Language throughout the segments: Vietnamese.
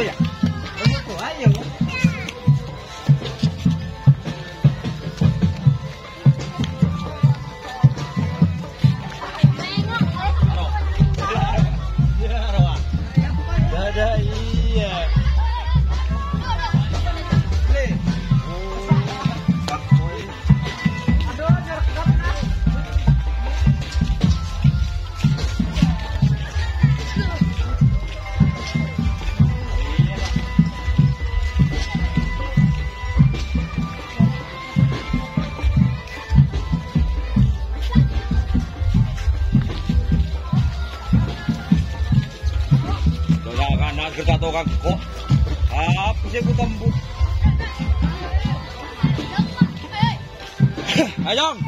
Oh. Kaget tahu kaget kok? Apa sih gue tembus? Ayong.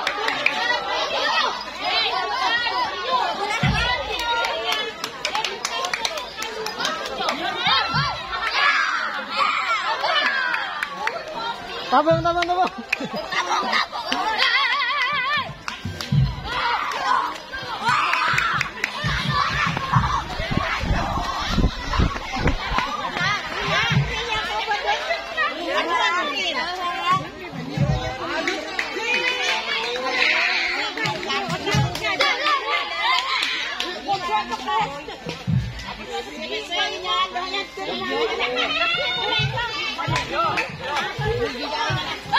mau pada umum. Tabang, tabang, tabang. Abang ¡Vamos! ¡Vamos! ¡Vamos!